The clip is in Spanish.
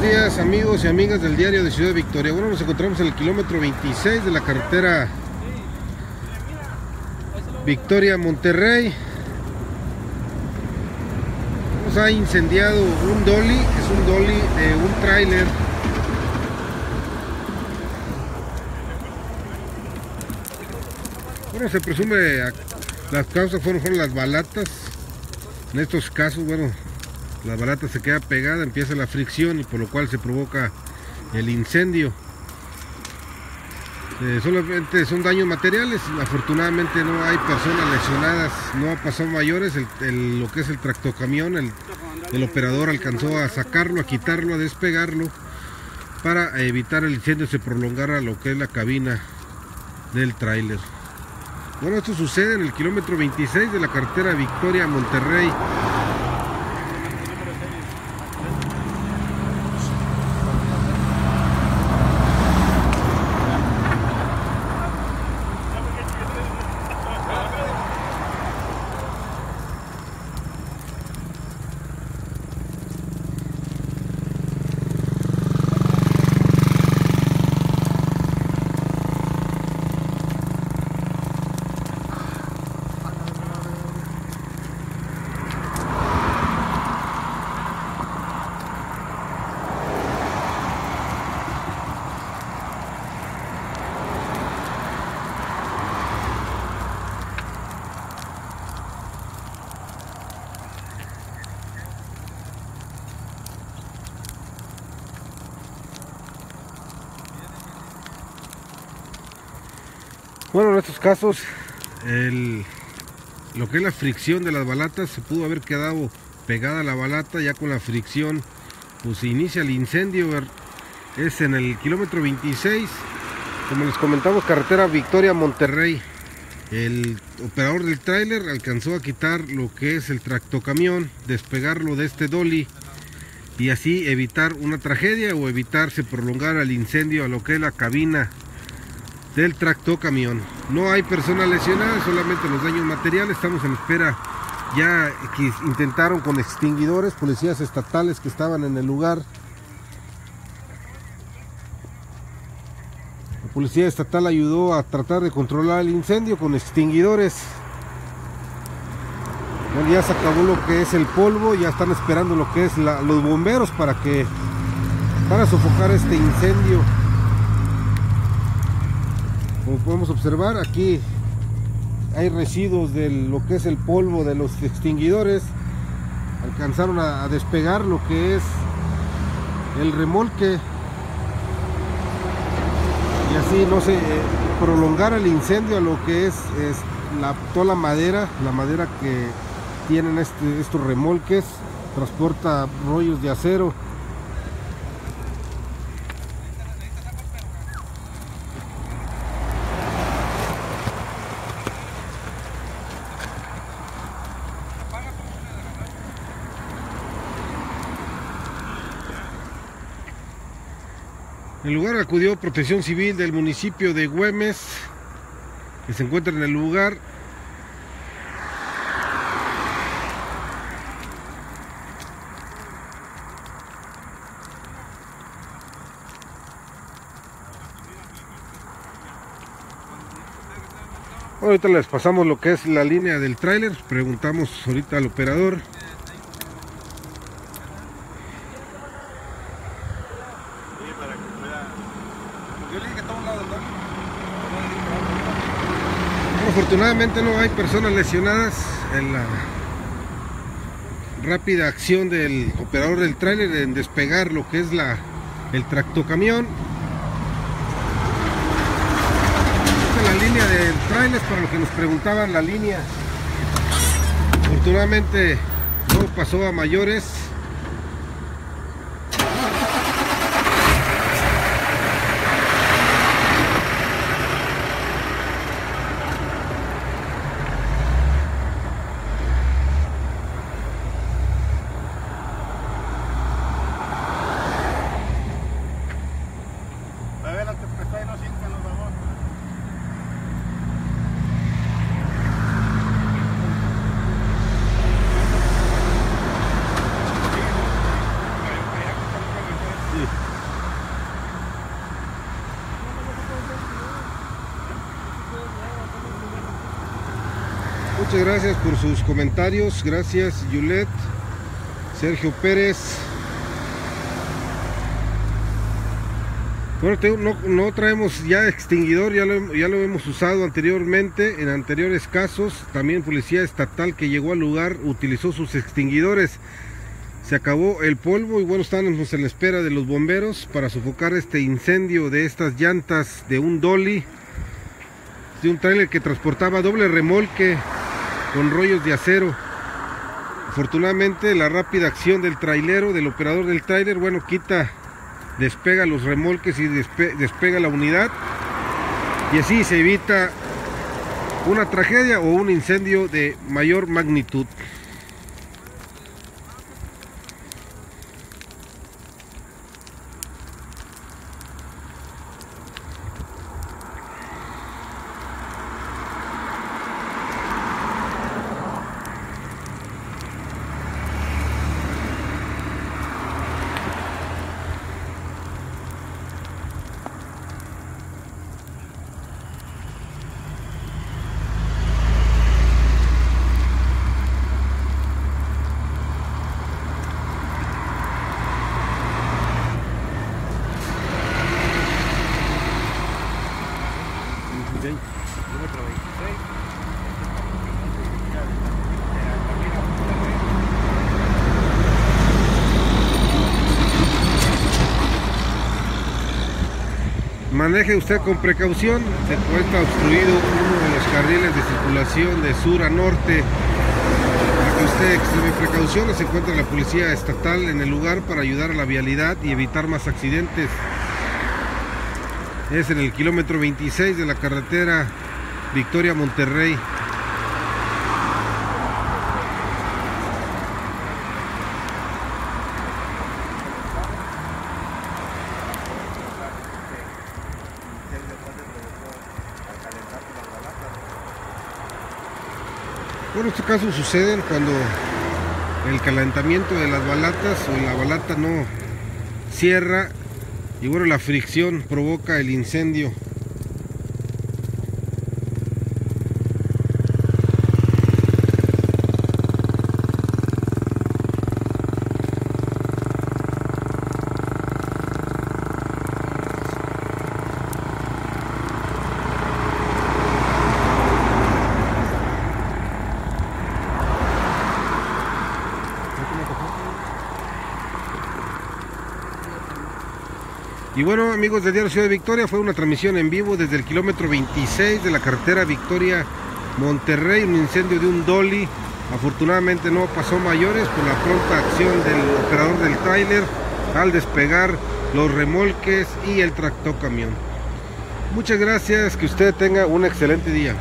buenos días amigos y amigas del diario de Ciudad Victoria. Bueno, nos encontramos en el kilómetro 26 de la carretera Victoria Monterrey. Nos ha incendiado un dolly, es un dolly de un tráiler. Bueno, se presume las causas fueron, fueron las balatas. En estos casos, bueno, la barata se queda pegada, empieza la fricción y por lo cual se provoca el incendio. Eh, solamente son daños materiales, afortunadamente no hay personas lesionadas, no ha pasado mayores, lo que es el tractocamión, el, el operador alcanzó a sacarlo, a quitarlo, a despegarlo para evitar el incendio se prolongara lo que es la cabina del tráiler. Bueno, esto sucede en el kilómetro 26 de la carretera Victoria Monterrey. Bueno, en estos casos, lo que es la fricción de las balatas se pudo haber quedado pegada la balata, ya con la fricción pues inicia el incendio, es en el kilómetro 26, como les comentamos, carretera Victoria Monterrey. El operador del tráiler alcanzó a quitar lo que es el tractocamión, despegarlo de este dolly y así evitar una tragedia o evitar se prolongara el incendio a lo que es la cabina del tractocamión. No hay personas lesionadas, solamente los daños materiales. Estamos en espera. Ya intentaron con extinguidores, policías estatales que estaban en el lugar. La policía estatal ayudó a tratar de controlar el incendio con extinguidores. Bueno, ya se acabó lo que es el polvo, ya están esperando lo que es los bomberos para que para sofocar este incendio. Como podemos observar aquí hay residuos de lo que es el polvo de los extinguidores. Alcanzaron a, despegar lo que es el remolque y así no se eh, prolongar el incendio a lo que es, la, toda la madera, la madera que tienen este, estos remolques, transporta rollos de acero el lugar acudió Protección Civil del municipio de Güemes, que se encuentra en el lugar. ahorita les pasamos lo que es la línea del tráiler, preguntamos ahorita al operador Afortunadamente no hay personas lesionadas en la rápida acción del operador del tráiler en despegar lo que es la, el tractocamión. Esta es la línea del tráiler para los que nos preguntaban la línea. Afortunadamente no pasó a mayores. Muchas gracias por sus comentarios. Gracias, Yulet, Sergio Pérez. Bueno, no, traemos ya extinguidor, ya lo, ya lo hemos usado anteriormente, en anteriores casos. También policía estatal que llegó al lugar utilizó sus extinguidores. Se acabó el polvo y bueno, estamos en la espera de los bomberos para sofocar este incendio de estas llantas de un dolly, de un trailer que transportaba doble remolque con rollos de acero. Afortunadamente la rápida acción del trailero, del operador del trailer, bueno, quita despega los remolques y despega la unidad y así se evita una tragedia o un incendio de mayor magnitud. Maneje usted con precaución, se encuentra obstruido uno de los carriles de circulación de sur a norte. Para que usted extreme precauciones, se encuentra la policía estatal en el lugar para ayudar a la vialidad y evitar más accidentes. Es en el kilómetro 26 de la carretera Victoria Monterrey. Bueno, estos casos suceden cuando el calentamiento de las balatas o la balata no cierra y bueno, la fricción provoca el incendio. Y bueno amigos del Diario Ciudad de Victoria, fue una transmisión en vivo desde el kilómetro 26 de la carretera Victoria Monterrey, un incendio de un dolly. Afortunadamente no pasó mayores por la pronta acción del operador del trailer al despegar los remolques y el tractocamión. Muchas gracias, que usted tenga un excelente día.